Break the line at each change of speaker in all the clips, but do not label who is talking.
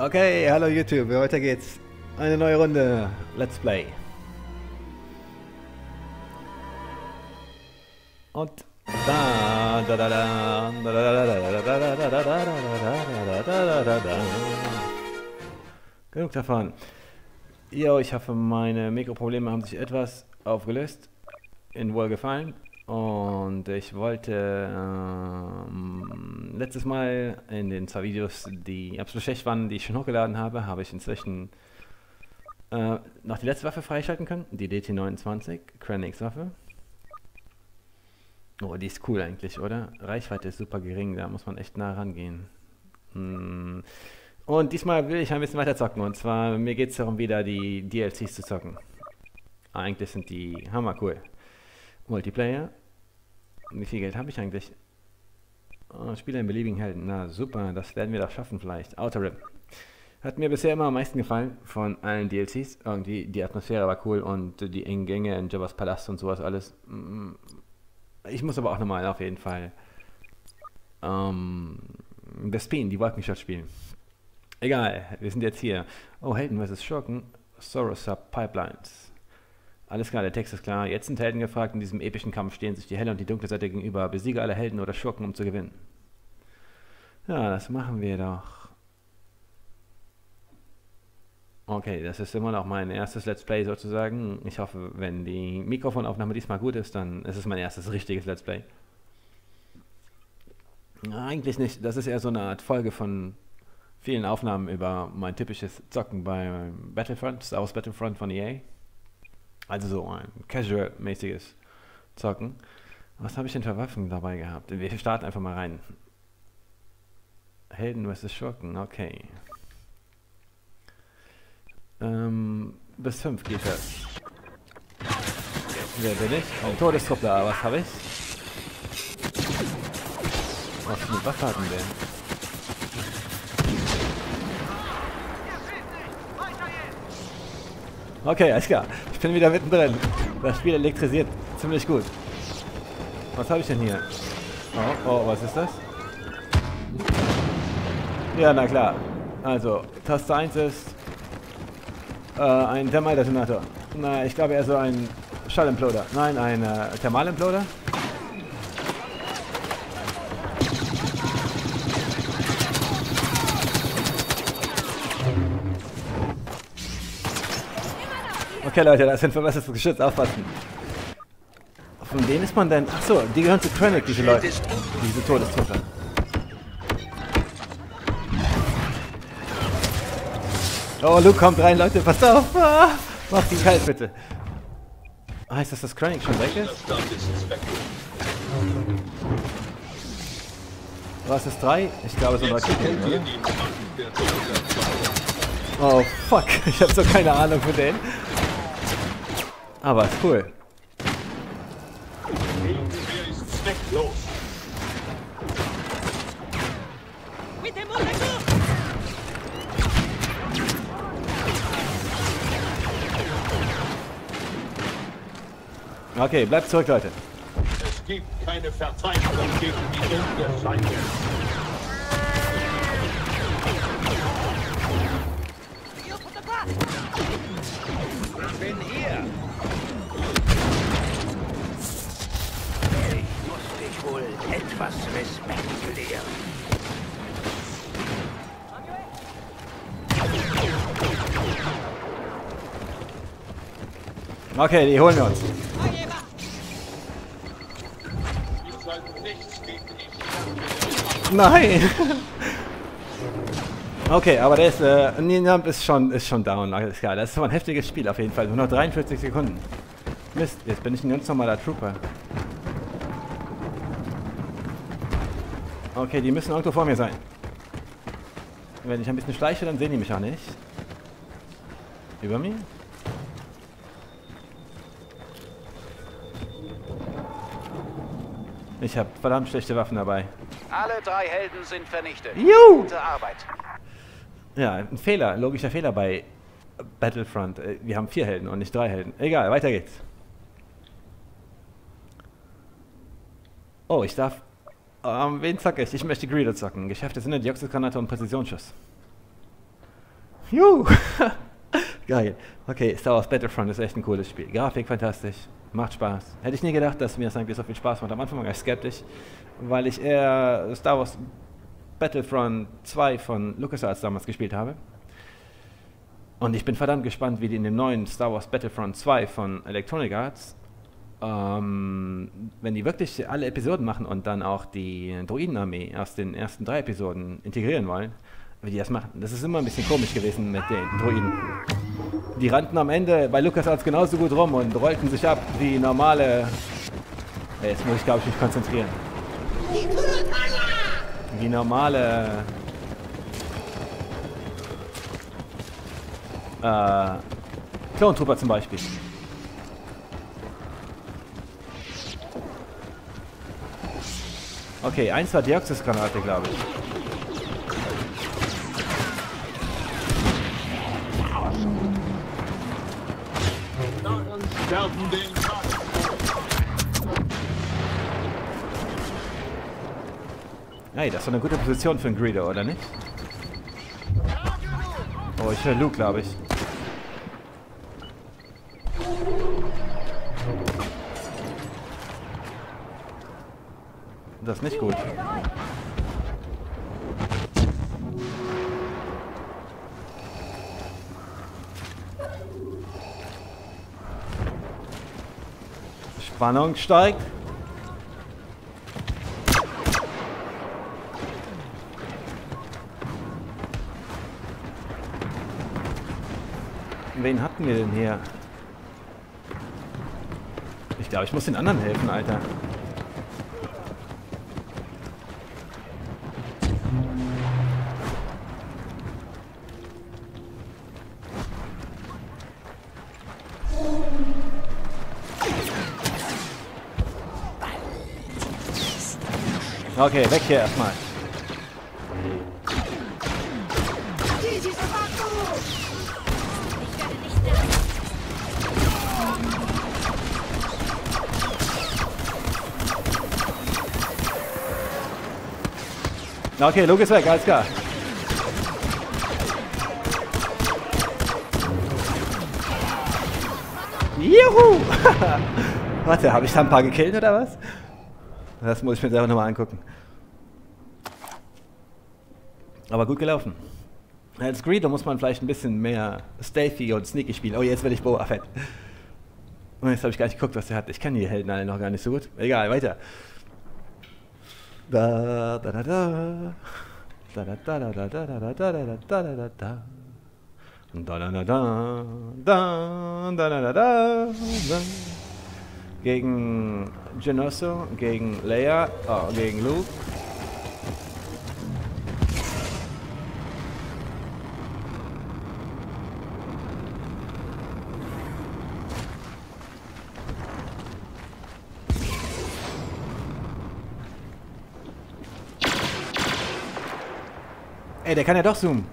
Okay, hallo YouTube, heute geht's. Eine neue Runde. Let's Play. Und da da da da da da da da da da da da da da Genug davon. Jo, ich hoffe, meine Mikroprobleme haben sich etwas aufgelöst. In Wohlgefallen. Und ich wollte ähm, letztes Mal in den zwei Videos, die absolut schlecht waren, die ich schon hochgeladen habe, habe ich inzwischen äh, noch die letzte Waffe freischalten können, die DT29, Krennic's Waffe. Oh, die ist cool eigentlich, oder? Reichweite ist super gering, da muss man echt nah rangehen. Hm. Und diesmal will ich ein bisschen weiter zocken, und zwar mir geht es darum, wieder die DLCs zu zocken. Eigentlich sind die hammer cool. Multiplayer. Wie viel Geld habe ich eigentlich? Oh, Spiele in beliebigen Helden. Na super, das werden wir doch schaffen vielleicht. Outer Rim. Hat mir bisher immer am meisten gefallen von allen DLCs. Irgendwie die Atmosphäre war cool und die engen in Jabba's Palast und sowas alles. Mm, ich muss aber auch nochmal auf jeden Fall ähm, Vespin, die Wolkenstadt spielen. Egal, wir sind jetzt hier. Oh, Helden vs. Schurken. Soros Sub Pipelines. Alles klar, der Text ist klar. Jetzt sind Helden gefragt. In diesem epischen Kampf stehen sich die helle und die dunkle Seite gegenüber. Besiege alle Helden oder Schurken, um zu gewinnen. Ja, das machen wir doch. Okay, das ist immer noch mein erstes Let's Play sozusagen. Ich hoffe, wenn die Mikrofonaufnahme diesmal gut ist, dann ist es mein erstes richtiges Let's Play. Eigentlich nicht. Das ist eher so eine Art Folge von vielen Aufnahmen über mein typisches Zocken bei Battlefront, Star Wars Battlefront von EA. Also so ein casual-mäßiges Zocken. Was habe ich denn für Waffen dabei gehabt? Wir starten einfach mal rein. Helden vs. Schurken, okay. Ähm, bis 5 geht das. Wer bin ich? Ein Todestruppler, was habe ich? Was für eine Waffe hatten wir? Okay, alles klar. Ich bin wieder mittendrin. Das Spiel elektrisiert ziemlich gut. Was habe ich denn hier? Oh, oh, was ist das? Ja, na klar. Also, Taste 1 ist äh, ein Thermaldetonator. Na, ich glaube eher so ein Schallimploder. Nein, ein äh, Thermalimploder. Okay, Leute, das sind verbessertes Geschütz, aufpassen. Von denen ist man denn? Achso, die gehören zu Krennic, diese Leute. Diese Todestruppe. Oh, Luke kommt rein, Leute, passt auf! Ah, macht ihn kalt, bitte. Heißt das, dass Krennic schon weg ist? Was ist drei? Ich glaube, es sind Raketen. Oh, fuck. Ich habe so keine Ahnung von denen. Aber ist cool. Okay, bleibt zurück, Leute.
Es gibt keine Verteidigung gegen die Ungescheite.
Okay, die holen wir uns. Nein! okay, aber der ist, äh, Ninamp ist schon, ist schon down, alles klar. Das ist aber ein heftiges Spiel auf jeden Fall. Nur noch 43 Sekunden. Mist, jetzt bin ich ein ganz normaler Trooper. Okay, die müssen irgendwo vor mir sein. Wenn ich ein bisschen schleiche, dann sehen die mich auch nicht. Über mir? Ich habe verdammt schlechte Waffen dabei.
Alle drei Helden sind vernichtet.
Juhu!
Gute Arbeit.
Ja, ein Fehler, logischer Fehler bei Battlefront. Äh, wir haben vier Helden und nicht drei Helden. Egal, weiter geht's. Oh, ich darf ähm, wen zocke ich? Ich möchte Greedo zocken. Geschäfte sind Dioxidgranate und Präzisionsschuss. Juhu! Geil. Okay, Star Wars Battlefront ist echt ein cooles Spiel. Grafik fantastisch, macht Spaß. Hätte ich nie gedacht, dass mir das eigentlich so viel Spaß macht. Am Anfang war ich skeptisch, weil ich eher Star Wars Battlefront 2 von LucasArts damals gespielt habe. Und ich bin verdammt gespannt, wie die in dem neuen Star Wars Battlefront 2 von Electronic Arts, ähm, wenn die wirklich alle Episoden machen und dann auch die Droidenarmee aus den ersten drei Episoden integrieren wollen, wie die das machen. Das ist immer ein bisschen komisch gewesen mit den Droiden. Die rannten am Ende bei LucasArts genauso gut rum und rollten sich ab wie normale... Jetzt muss ich, glaube ich, mich konzentrieren. Wie normale äh, Clone Trooper zum Beispiel. Okay, eins war Deoxys-Granate, glaube ich.
Sterben den.
Hey, das doch eine gute Position für einen Greedo, oder nicht? Oh, ich höre Luke, glaube ich. Das ist nicht gut. Spannung steigt. Wen hatten wir denn hier? Ich glaube, ich muss den anderen helfen, Alter. Okay, weg hier erstmal. Okay, Luke ist weg, alles klar. Juhu! Warte, habe ich da ein paar gekillt oder was? Das muss ich mir selber nochmal angucken. Aber gut gelaufen. Als Greedo muss man vielleicht ein bisschen mehr Stealthy und Sneaky spielen. Oh, jetzt werde ich Boba Fett. Und jetzt habe ich gar nicht geguckt, was er hat. Ich kenne die Helden alle noch gar nicht so gut. Egal, weiter. Da, da, da, da. Da, da, da, da, da, da, da, da, da, da, da, da, da. Da, da, da, da, da, da, da, da, da. Gegen Genosso, gegen Leia, oh, gegen Luke. Ey, der kann ja doch zoomen.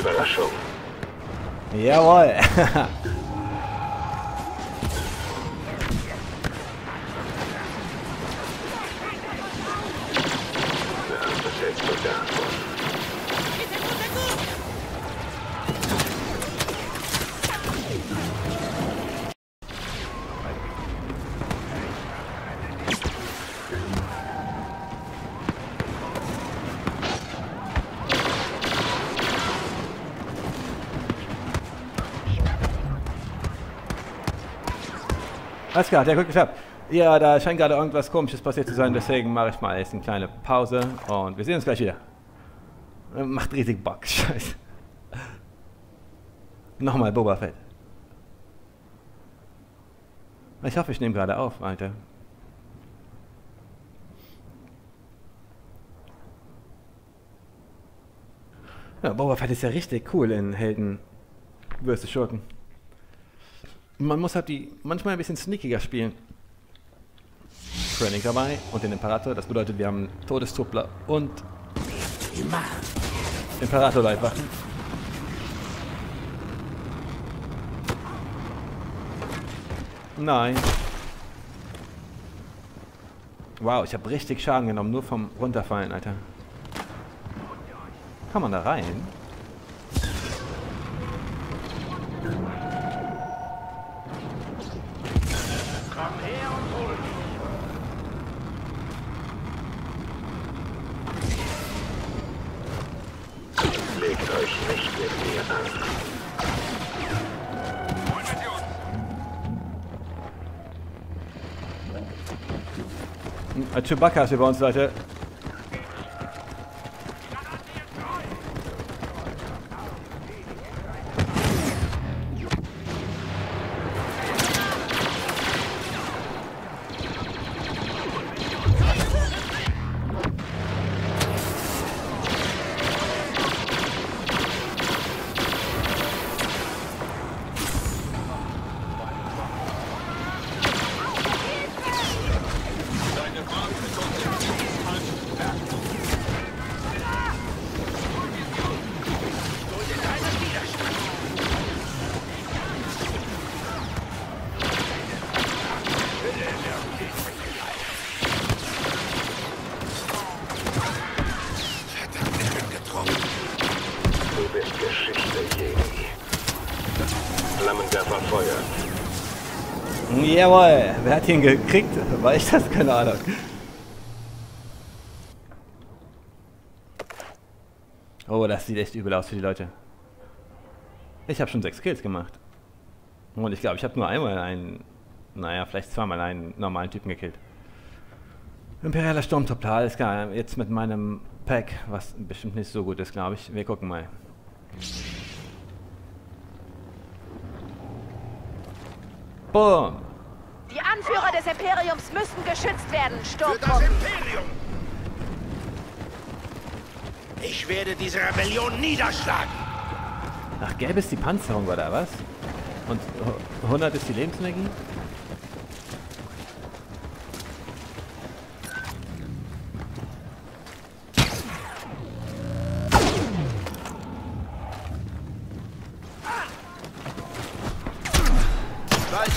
Тебя нашел. Я
Alles klar, der gut geklappt. Ja, da scheint gerade irgendwas komisches passiert zu sein, deswegen mache ich mal jetzt eine kleine Pause und wir sehen uns gleich wieder. Macht riesig Bock, scheiße. Nochmal Boba Fett. Ich hoffe, ich nehme gerade auf, Alter. Ja, Boba Fett ist ja richtig cool in Helden vs. Schurken. Man muss halt die manchmal ein bisschen sneakiger spielen. Krennic dabei und den Imperator. Das bedeutet, wir haben Todestruppler und Imperator-Leibwachen. Nein. Wow, ich habe richtig Schaden genommen, nur vom Runterfallen, Alter. Kann man da rein? Äh, Chewbacca ist hier bei uns, Leute.
Feuer.
Jawohl. Wer hat ihn gekriegt? War ich das? Keine Ahnung. Oh, das sieht echt übel aus für die Leute. Ich habe schon sechs Kills gemacht. Und ich glaube, ich habe nur einmal einen, naja, vielleicht zweimal einen normalen Typen gekillt. Imperialer Sturmtruppler, alles klar. Jetzt mit meinem Pack, was bestimmt nicht so gut ist, glaube ich. Wir gucken mal. Boom.
Die Anführer des Imperiums müssen geschützt werden,
Für das
Sturmtruppen.
Imperium! Ich werde diese Rebellion niederschlagen!
Ach, gelb ist die Panzerung, oder was? Und hu- 100 ist die Lebensenergie?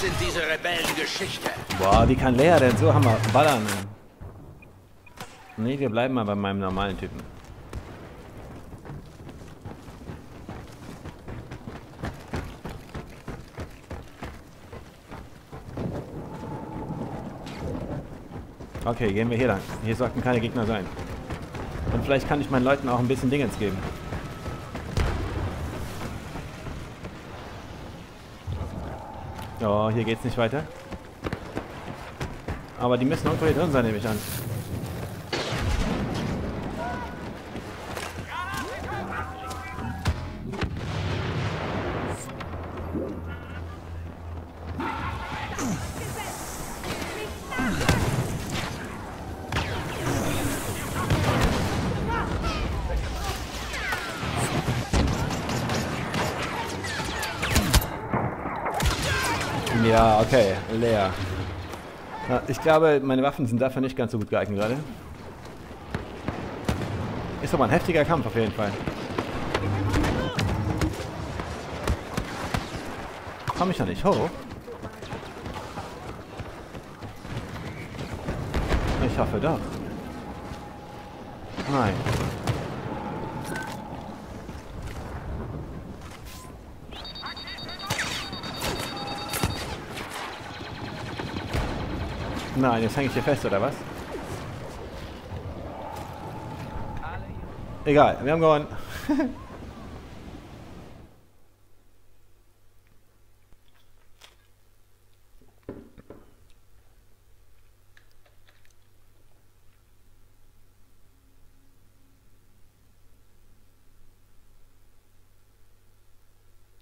Sind diese Rebellen Geschichte.
Boah, wie kann Lea denn so hammer ballern? Nee, wir bleiben mal bei meinem normalen Typen. Okay, gehen wir hier lang. Hier sollten keine Gegner sein. Und vielleicht kann ich meinen Leuten auch ein bisschen Dingens geben. Oh, hier geht's nicht weiter. Aber die müssen irgendwo hier drin sein, nehme ich an. Ja, okay, leer. Ich glaube, meine Waffen sind dafür nicht ganz so gut geeignet gerade. Ist aber ein heftiger Kampf auf jeden Fall. Komm ich da nicht hoch? Ich hoffe doch. Nein. Nein, jetzt hänge ich hier fest, oder was? Egal, wir haben gewonnen.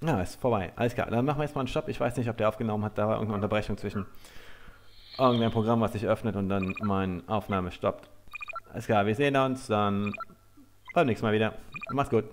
Ja, ist vorbei. Alles klar. Dann machen wir jetzt mal einen Stopp. Ich weiß nicht, ob der aufgenommen hat. Da war irgendeine Unterbrechung zwischen irgendein Programm, was sich öffnet und dann meine Aufnahme stoppt. Alles klar, wir sehen uns dann beim nächsten Mal wieder. Macht's gut.